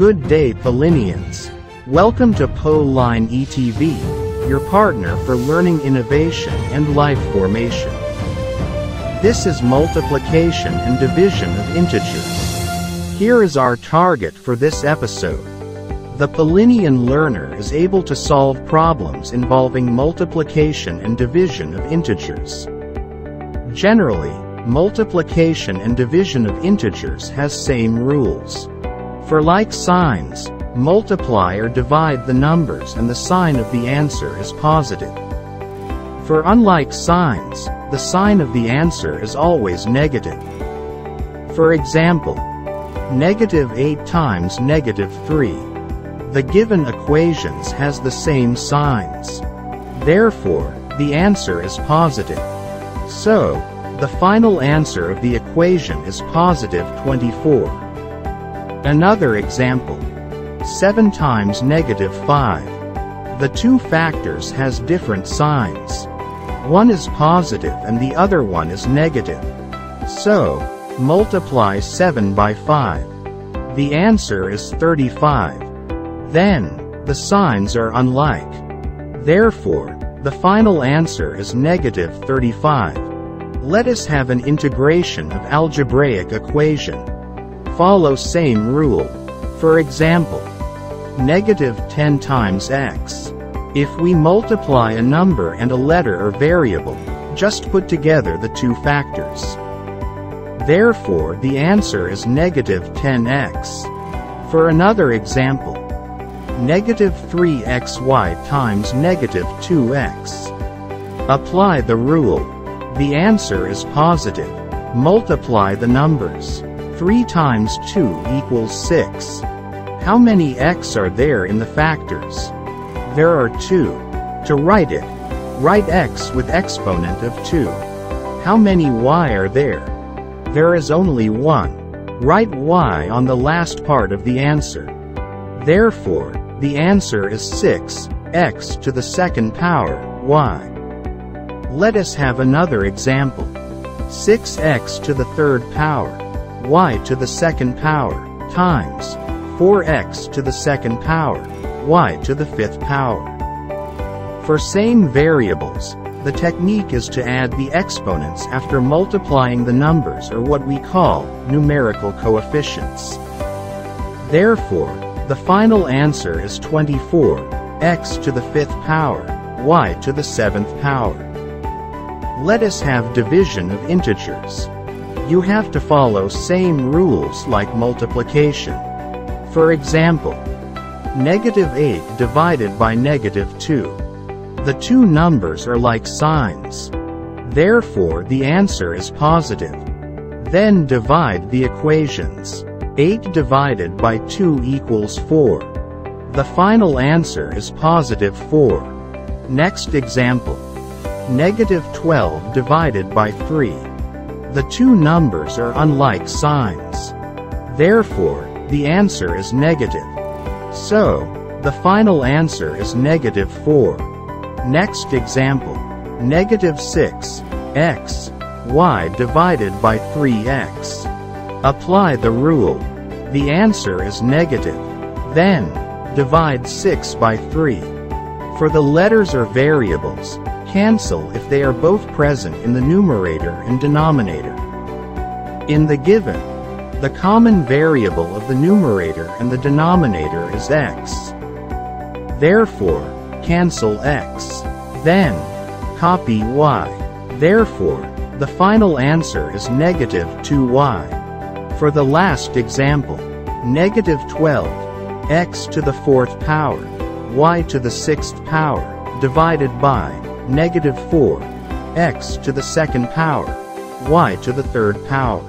Good day Paulinians. Welcome to Pauline ETV, your partner for learning innovation and life formation. This is multiplication and division of integers. Here is our target for this episode. The Paulinian learner is able to solve problems involving multiplication and division of integers. Generally, multiplication and division of integers has same rules. For like signs, multiply or divide the numbers and the sign of the answer is positive. For unlike signs, the sign of the answer is always negative. For example, negative 8 times negative 3. The given equations has the same signs. Therefore, the answer is positive. So, the final answer of the equation is positive 24. Another example. 7 times negative 5. The two factors has different signs. One is positive and the other one is negative. So, multiply 7 by 5. The answer is 35. Then, the signs are unlike. Therefore, the final answer is negative 35. Let us have an integration of algebraic equation follow same rule. For example, negative 10 times x. If we multiply a number and a letter or variable, just put together the two factors. Therefore the answer is negative 10x. For another example, negative 3xy times negative 2x. Apply the rule. The answer is positive. Multiply the numbers. 3 times 2 equals 6. How many x are there in the factors? There are 2. To write it, write x with exponent of 2. How many y are there? There is only 1. Write y on the last part of the answer. Therefore, the answer is 6, x to the second power, y. Let us have another example. 6x to the third power y to the second power, times 4x to the second power, y to the fifth power. For same variables, the technique is to add the exponents after multiplying the numbers or what we call numerical coefficients. Therefore, the final answer is 24, x to the fifth power, y to the seventh power. Let us have division of integers you have to follow same rules like multiplication. For example, negative 8 divided by negative 2. The two numbers are like signs. Therefore the answer is positive. Then divide the equations. 8 divided by 2 equals 4. The final answer is positive 4. Next example. Negative 12 divided by 3. The two numbers are unlike signs. Therefore, the answer is negative. So, the final answer is negative 4. Next example. Negative 6, x, y divided by 3x. Apply the rule. The answer is negative. Then, divide 6 by 3. For the letters or variables, Cancel if they are both present in the numerator and denominator. In the given, the common variable of the numerator and the denominator is x. Therefore, cancel x. Then, copy y. Therefore, the final answer is negative 2y. For the last example, negative 12, x to the fourth power, y to the sixth power, divided by negative 4, x to the second power, y to the third power.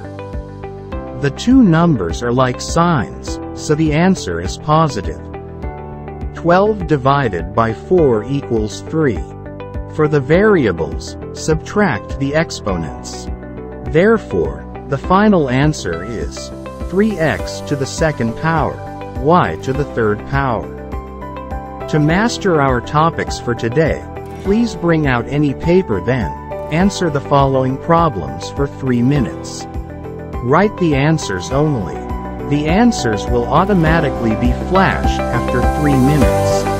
The two numbers are like signs, so the answer is positive. 12 divided by 4 equals 3. For the variables, subtract the exponents. Therefore, the final answer is 3x to the second power, y to the third power. To master our topics for today, Please bring out any paper then. Answer the following problems for 3 minutes. Write the answers only. The answers will automatically be flashed after 3 minutes.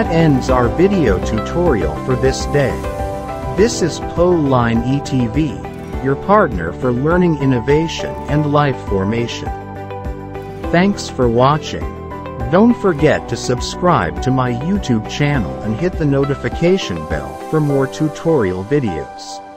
That ends our video tutorial for this day. This is Pauline ETV, your partner for learning innovation and life formation. Thanks for watching. Don't forget to subscribe to my YouTube channel and hit the notification bell for more tutorial videos.